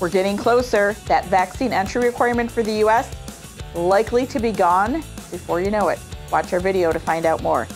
We're getting closer. That vaccine entry requirement for the US likely to be gone before you know it. Watch our video to find out more.